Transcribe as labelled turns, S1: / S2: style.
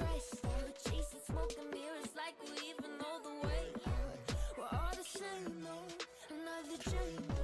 S1: stress. All the chasing smoke and mirrors like we even know the way. We're all the same, no, another dream